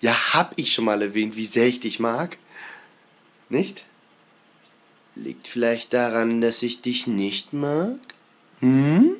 Ja, hab ich schon mal erwähnt, wie sehr ich dich mag? Nicht? Liegt vielleicht daran, dass ich dich nicht mag? Hm?